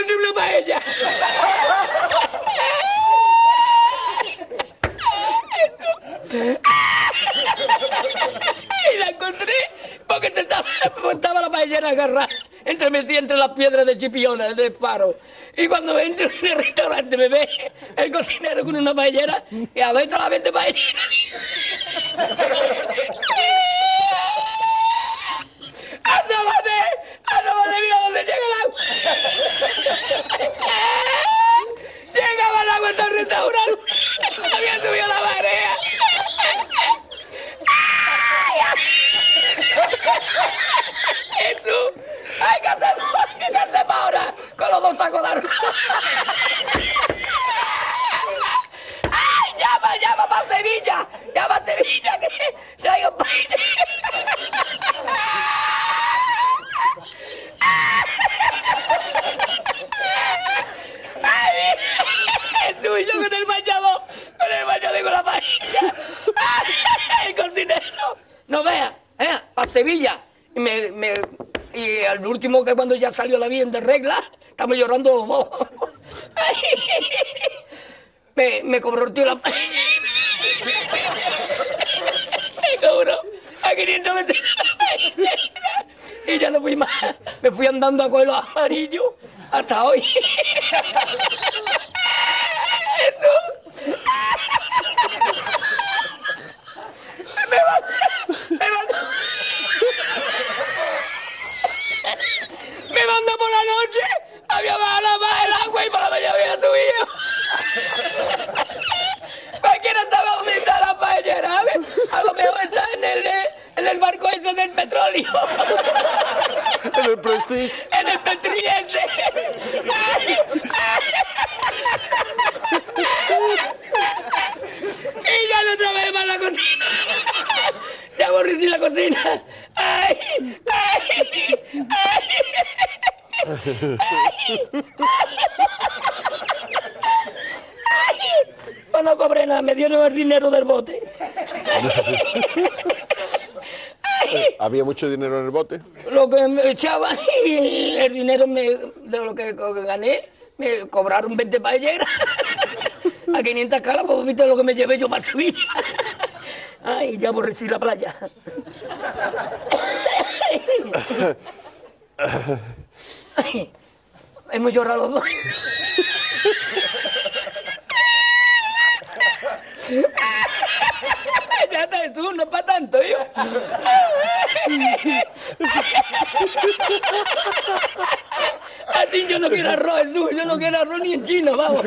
Encontré una paella. Y la encontré porque estaba, estaba la paellera agarrada entre metida entre las piedras de Chipiona, del faro. Y cuando entro en el restaurante me ve el cocinero con una paellera y a la vende paellera. ¡Asómate! ¡Asómate! ¡Mira dónde llega el agua! ¡Llegaba el agua hasta el restaurante! ¡Había subido la marea! ¡Jesús! ¡Hay que hacerlo! ¿Qué hacemos ahora? ¡Ay! ¡Llama, llama para Sevilla! ¡Llama a Sevilla que traigo paella! ¡Ay! ¡Tú yo con el bañador! ¡Con el bañador y con la paella! ¡Ay! ¡El cocinero! ¡No vea! ¡Eh! ¡A Sevilla! Me, me, y al último que cuando ya salió la bien de regla, estamos llorando los dos. Me, me cobró el tío la. Me cobró a 500 metros la paella. Y ya no fui más. Me fui andando a coger los amarillos hasta hoy. Jesús. Me va, me manda, manda por la noche, había bajado más el agua y por la mañana había subido. Cualquiera estaba donde está la paellera. A lo mejor está en el, en el barco ese del petróleo. En el Prestige. en el petriense. y ya no vez más la cocina. Ya aborrecí la cocina. Ay. Pues no cobré nada, me dieron el dinero del bote. ¿Había mucho dinero en el bote? lo que me echaban y el dinero me, de lo que, lo que gané, me cobraron 20 paelleras a 500 caras, pues viste lo que me llevé yo para Sevilla. Ay, ya aborrecí la playa. Ay, hemos llorado los dos. Ya está, tú, no es para tanto, yo. A ti yo no quiero arroz, yo no quiero arroz ni en chino, vamos.